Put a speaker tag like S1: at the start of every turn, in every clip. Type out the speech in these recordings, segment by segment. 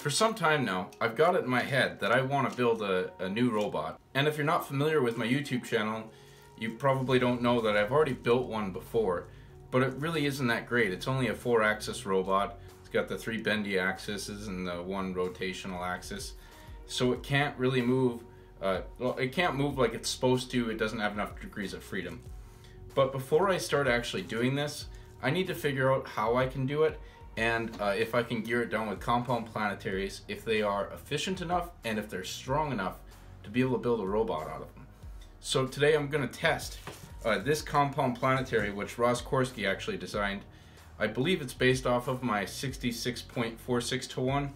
S1: For some time now, I've got it in my head that I want to build a, a new robot. And if you're not familiar with my YouTube channel, you probably don't know that I've already built one before, but it really isn't that great. It's only a four axis robot. It's got the three bendy axes and the one rotational axis. So it can't really move, uh, well, it can't move like it's supposed to. It doesn't have enough degrees of freedom. But before I start actually doing this, I need to figure out how I can do it and uh, if I can gear it down with compound planetaries, if they are efficient enough and if they're strong enough to be able to build a robot out of them. So today I'm going to test uh, this compound planetary, which Ross Korsky actually designed. I believe it's based off of my 66.46 to 1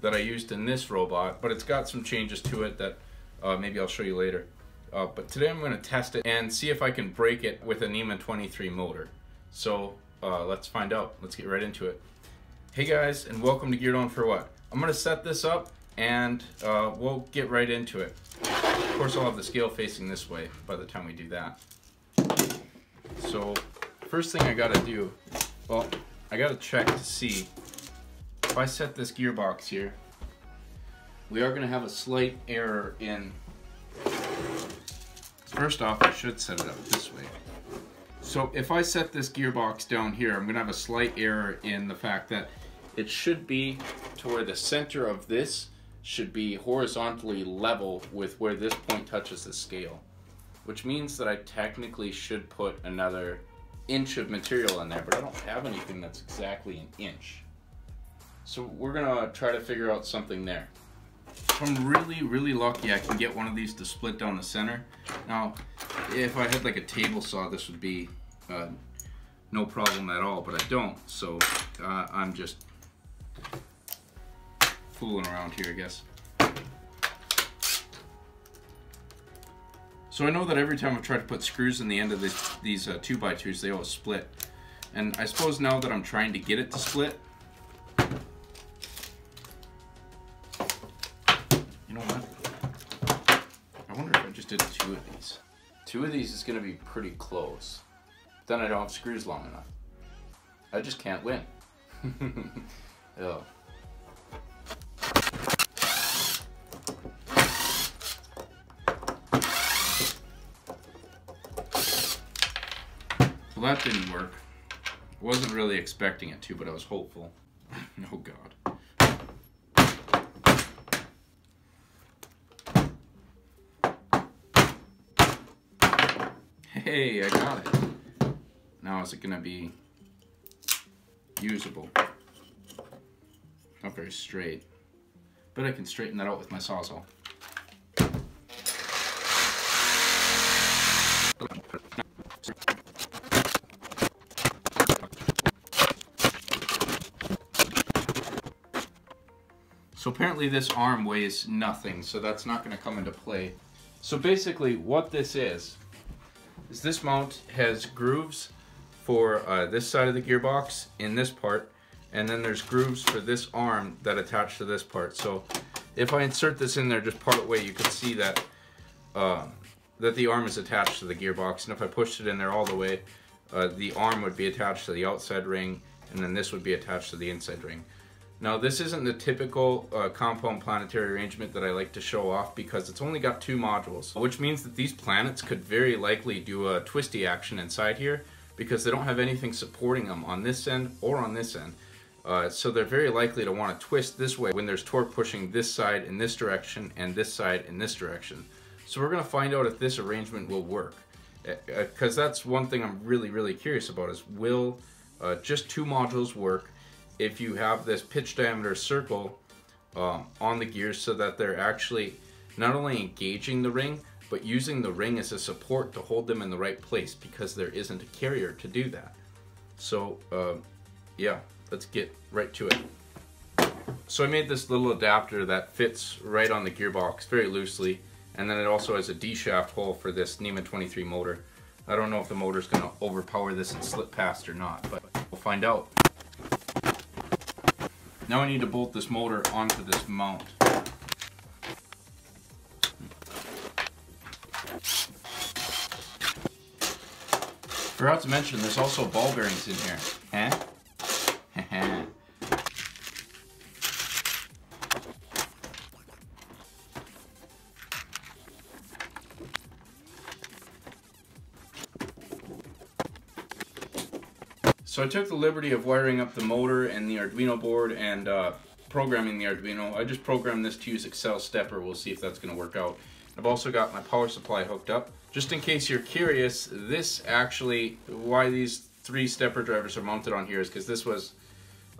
S1: that I used in this robot, but it's got some changes to it that uh, maybe I'll show you later. Uh, but today I'm going to test it and see if I can break it with a NEMA 23 motor. So uh, let's find out. Let's get right into it. Hey guys, and welcome to Gear Down for What. I'm to set this up and uh, we'll get right into it. Of course I'll have the scale facing this way by the time we do that. So first thing I got to do, well, I got to check to see if I set this gearbox here, we are to have a slight error in, first off I should set it up this way. So if I set this gearbox down here, I'm gonna have a slight error in the fact that it should be to where the center of this should be horizontally level with where this point touches the scale. Which means that I technically should put another inch of material in there, but I don't have anything that's exactly an inch. So we're gonna try to figure out something there. I'm really, really lucky, I can get one of these to split down the center. Now, if I had like a table saw, this would be uh, no problem at all, but I don't, so uh, I'm just fooling around here, I guess. So I know that every time I've tried to put screws in the end of this, these uh, 2x2s, they always split. And I suppose now that I'm trying to get it to split, you know what? I wonder if I just did two of these. Two of these is going to be pretty close. Then I don't have screws long enough. I just can't win. oh. Well, that didn't work. I wasn't really expecting it to, but I was hopeful. oh god. Hey, I got it. Now is it to be usable? Not very straight. But I can straighten that out with my Sawzall. So apparently this arm weighs nothing, so that's not to come into play. So basically what this is, is this mount has grooves for uh, this side of the gearbox in this part, and then there's grooves for this arm that attach to this part. So if I insert this in there just part way, you can see that uh, that the arm is attached to the gearbox, and if I pushed it in there all the way, uh, the arm would be attached to the outside ring, and then this would be attached to the inside ring. Now this isn't the typical uh, compound planetary arrangement that I like to show off because it's only got two modules, which means that these planets could very likely do a twisty action inside here because they don't have anything supporting them on this end or on this end. Uh, so they're very likely to want to twist this way when there's torque pushing this side in this direction and this side in this direction. So we're going to find out if this arrangement will work. Because uh, uh that's one thing I'm really, really curious about is will uh, just two modules work if you have this pitch diameter circle um, on the gears so that they're actually not only engaging the ring, but using the ring as a support to hold them in the right place because there isn't a carrier to do that. So uh, yeah, let's get right to it. So I made this little adapter that fits right on the gearbox very loosely and then it also has a D-shaft hole for this NEMA 23 motor. I don't know if the motor is going to overpower this and slip past or not, but we'll find out. Now I need to bolt this motor onto this mount. Forgot to mention, there's also ball bearings in here. So I took the liberty of wiring up the motor and the Arduino board and uh, programming the Arduino. I just programmed this to use AccelStepper. We'll see if that's going to work out. I've also got my power supply hooked up. Just in case you're curious, this actually, why these three stepper drivers are mounted on here is because this was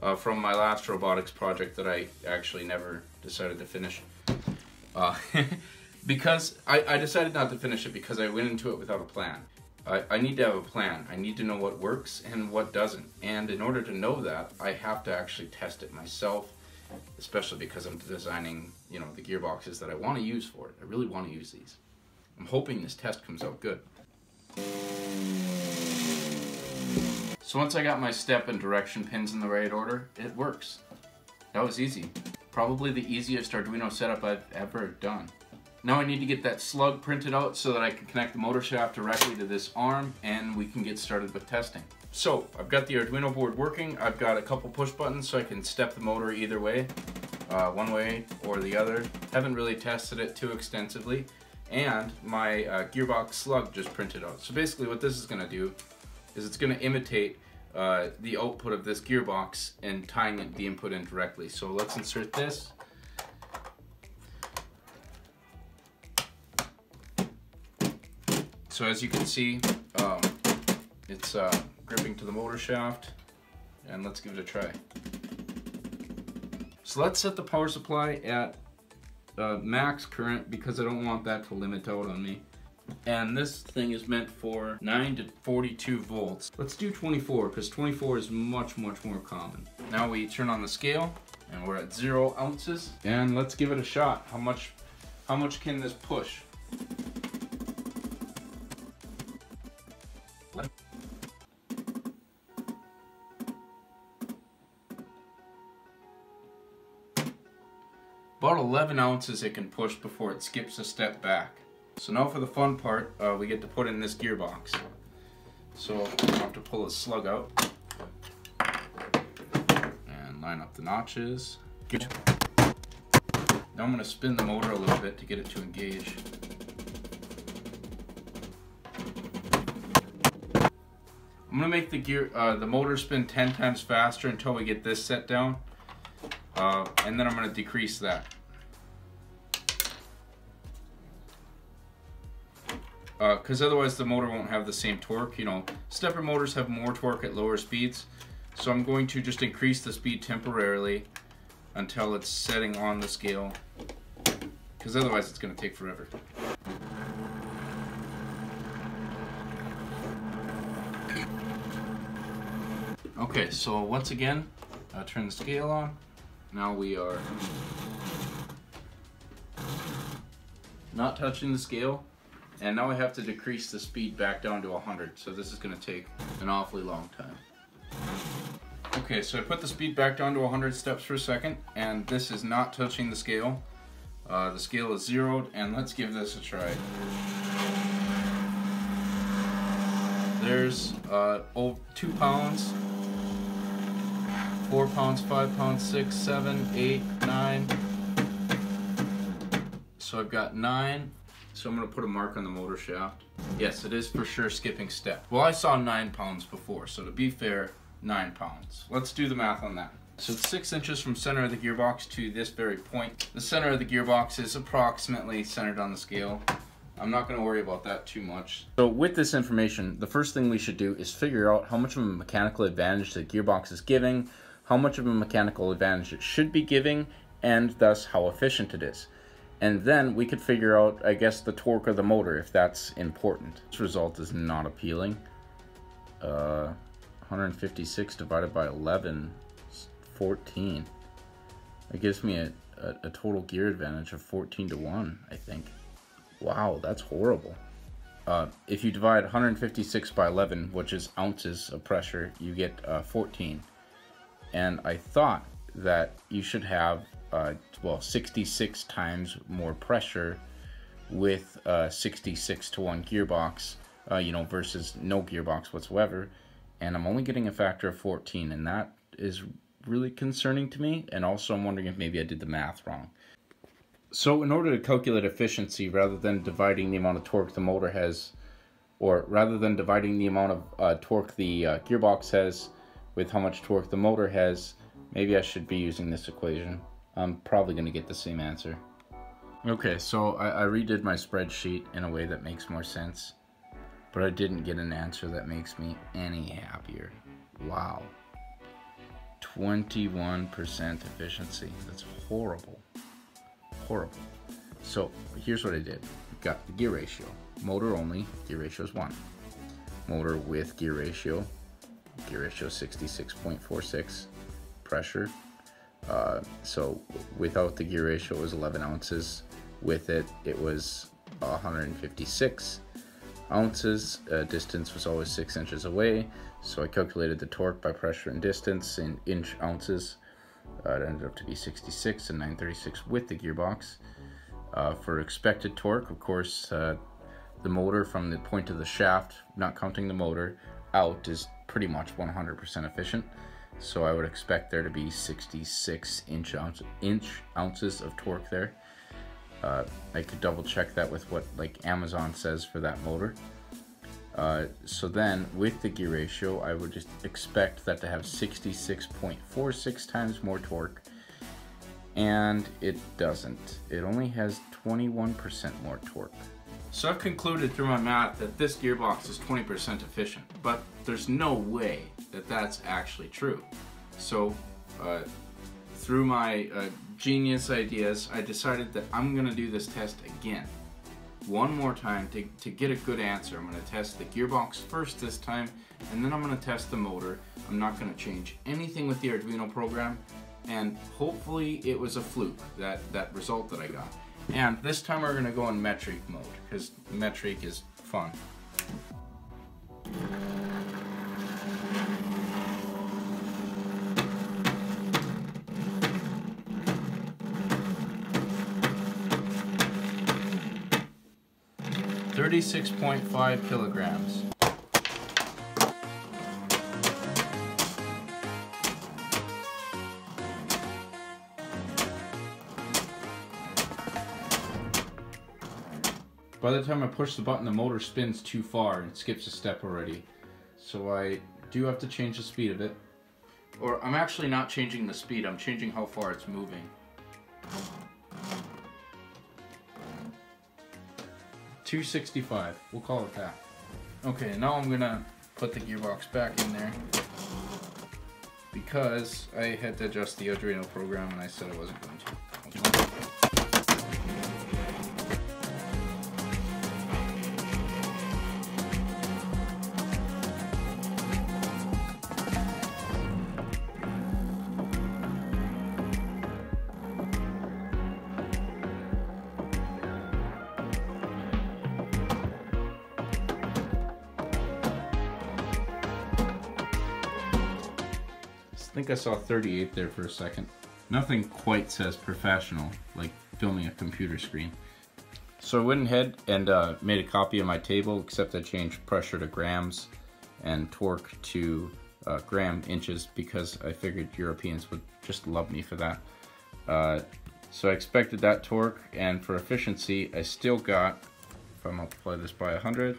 S1: uh, from my last robotics project that I actually never decided to finish. Uh, because I, I, decided not to finish it because I went into it without a plan. I, I need to have a plan. I need to know what works and what doesn't. And in order to know that, I have to actually test it myself, especially because I'm designing, you know, the gearboxes that I want to use for it. I really want to use these. I'm hoping this test comes out good. So once I got my step and direction pins in the right order, it works. That was easy. Probably the easiest Arduino setup I've ever done. Now I need to get that slug printed out so that I can connect the motor shaft directly to this arm and we can get started with testing. So I've got the Arduino board working. I've got a couple push buttons so I can step the motor either way, uh, one way or the other. Haven't really tested it too extensively. And my uh, gearbox slug just printed out. So basically what this is gonna do is it's gonna imitate uh, the output of this gearbox and tying the input in directly. So let's insert this. So as you can see, um, it's uh, gripping to the motor shaft and let's give it a try. So let's set the power supply at uh, max current because I don't want that to limit out on me. And this thing is meant for 9 to 42 volts. Let's do 24 because 24 is much, much more common. Now we turn on the scale and we're at zero ounces. And let's give it a shot. How much, how much can this push? 11 ounces it can push before it skips a step back. So now for the fun part, uh, we get to put in this gearbox. So I have to pull a slug out and line up the notches. Now I'm going to spin the motor a little bit to get it to engage. I'm gonna make the gear, uh, the motor spin 10 times faster until we get this set down. Uh, and then I'm gonna decrease that. Because uh, otherwise the motor won't have the same torque. You know, stepper motors have more torque at lower speeds. So I'm going to just increase the speed temporarily until it's setting on the scale. Because otherwise it's gonna take forever. Okay, so once again, I turn the scale on. Now we are not touching the scale. And now I have to decrease the speed back down to 100. So this is going to take an awfully long time. Okay, so I put the speed back down to 100 steps per second. And this is not touching the scale. Uh, the scale is zeroed. And let's give this a try. There's uh, oh, two pounds four pounds, five pounds, six, seven, eight, nine. So I've got nine. So I'm gonna put a mark on the motor shaft. Yes, it is for sure skipping step. Well, I saw nine pounds before, so to be fair, nine pounds. Let's do the math on that. So it's six inches from center of the gearbox to this very point. The center of the gearbox is approximately centered on the scale. I'm not to worry about that too much. So with this information, the first thing we should do is figure out how much of a mechanical advantage the gearbox is giving, how much of a mechanical advantage it should be giving, and thus how efficient it is. And then we could figure out, I guess, the torque of the motor, if that's important. This result is not appealing. Uh, 156 divided by 11 is 14. It gives me a, a, a total gear advantage of 14 to 1, I think. Wow, that's horrible. Uh, if you divide 156 by 11, which is ounces of pressure, you get uh, 14 and I thought that you should have uh, well 66 times more pressure with a 66 to 1 gearbox uh, you know versus no gearbox whatsoever. And I'm only getting a factor of 14 and that is really concerning to me. And also I'm wondering if maybe I did the math wrong. So in order to calculate efficiency rather than dividing the amount of torque the motor has or rather than dividing the amount of uh, torque the uh, gearbox has with how much torque the motor has, maybe I should be using this equation. I'm probably going to get the same answer. Okay, so I, I redid my spreadsheet in a way that makes more sense, but I didn't get an answer that makes me any happier. Wow. 21% efficiency. That's horrible. Horrible. So here's what I did. Got the gear ratio. Motor only, gear ratio is 1. Motor with gear ratio, gear ratio 66.46. Pressure, uh, so without the gear ratio it was 11 ounces. With it, it was 156 ounces. Uh, distance was always six inches away. So I calculated the torque by pressure and distance in inch ounces. Uh, it ended up to be 66 and 936 with the gearbox. Uh, for expected torque, of course, uh, the motor from the point of the shaft, not counting the motor, out is pretty much 100% efficient. So I would expect there to be 66 inch, ounce, inch ounces of torque there. Uh, I could double check that with what like Amazon says for that motor. Uh, so then with the gear ratio, I would just expect that to have 66.46 times more torque and it doesn't. It only has 21% more torque. So I've concluded through my math that this gearbox is 20% efficient, but there's no way that that's actually true. So uh, through my uh, genius ideas, I decided that I'm gonna do this test again. One more time to, to get a good answer. I'm gonna test the gearbox first this time, and then I'm gonna test the motor. I'm not gonna change anything with the Arduino program, and hopefully it was a fluke, that, that result that I got. And this time we're gonna go in metric mode, because metric is fun. Thirty-six point five kilograms. By the time I push the button, the motor spins too far and skips a step already. So I do have to change the speed of it. Or I'm actually not changing the speed, I'm changing how far it's moving. 265, we'll call it that. Okay, now I'm gonna put the gearbox back in there because I had to adjust the Arduino program and I said I wasn't going to. Think I saw 38 there for a second. Nothing quite says professional, like filming a computer screen. So I went ahead and uh, made a copy of my table, except I changed pressure to grams and torque to uh, gram inches because I figured Europeans would just love me for that. Uh, so I expected that torque, and for efficiency, I still got, if I multiply this by 100,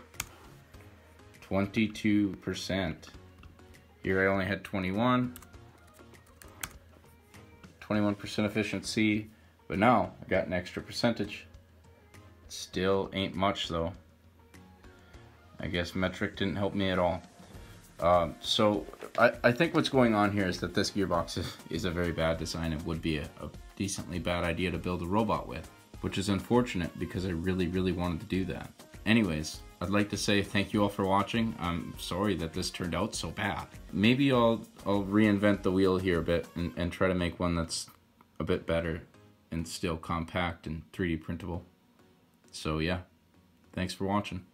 S1: 22%. Here I only had 21, 21% efficiency, but now I got an extra percentage. Still ain't much though. I guess metric didn't help me at all. Um, so I, I think what's going on here is that this gearbox is, is a very bad design. It would be a, a decently bad idea to build a robot with, which is unfortunate because I really, really wanted to do that. Anyways, I'd like to say thank you all for watching. I'm sorry that this turned out so bad. Maybe I'll I'll reinvent the wheel here a bit and, and try to make one that's a bit better and still compact and 3D printable. So yeah, thanks for watching.